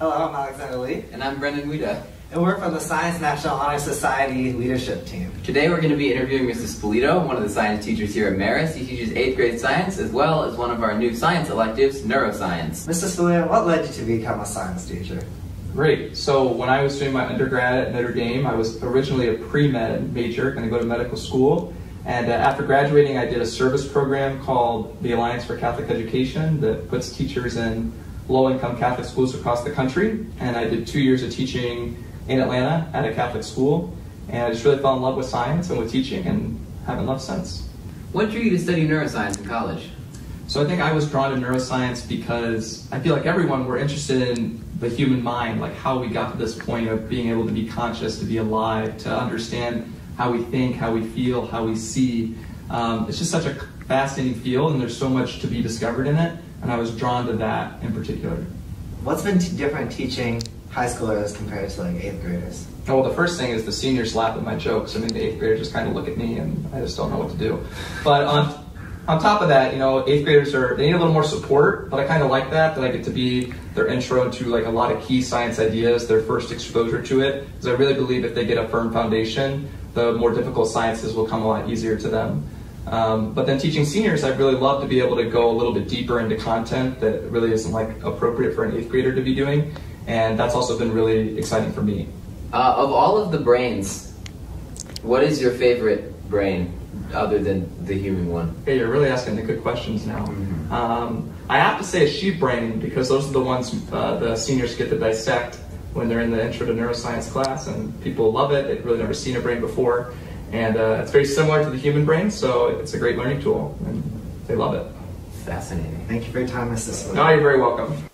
Hello, I'm Alexander Lee, And I'm Brendan Wida. and we're from the Science National Honor Society leadership team. Today we're going to be interviewing Mrs. Spalitto, one of the science teachers here at Marist. He teaches 8th grade science as well as one of our new science electives, neuroscience. Mrs. Spalitto, what led you to become a science teacher? Great. So when I was doing my undergrad at Notre Dame, I was originally a pre-med major, going to go to medical school. And uh, after graduating, I did a service program called the Alliance for Catholic Education that puts teachers in low-income Catholic schools across the country. And I did two years of teaching in Atlanta at a Catholic school. And I just really fell in love with science and with teaching and haven't left since. What drew you to study neuroscience in college? So I think I was drawn to neuroscience because I feel like everyone we're interested in the human mind, like how we got to this point of being able to be conscious, to be alive, to understand how we think, how we feel, how we see. Um, it's just such a fascinating field, and there's so much to be discovered in it. And I was drawn to that in particular. What's been t- different teaching high schoolers compared to like eighth graders? Oh, well, the first thing is the seniors laugh at my jokes. I mean, the eighth graders just kind of look at me, and I just don't know what to do. But on on top of that, you know, eighth graders are they need a little more support, but I kind of like that that I get to be their intro to like a lot of key science ideas, their first exposure to it, because I really believe if they get a firm foundation, the more difficult sciences will come a lot easier to them. Um, but then teaching seniors, I'd really love to be able to go a little bit deeper into content that really isn't like appropriate for an eighth grader to be doing, and that's also been really exciting for me. Uh, of all of the brains, what is your favorite brain other than the human one? Hey, you're really asking the good questions now. Mhm. Um, I have to say a sheep brain because those are the ones uh, the seniors get to dissect when they're in the intro to neuroscience class, and people love it. They've really never seen a brain before, and uh, it's very similar to the human brain, so it's a great learning tool, and they love it. Fascinating. Thank you for your time, Mr. Spalitto. No, you're very welcome.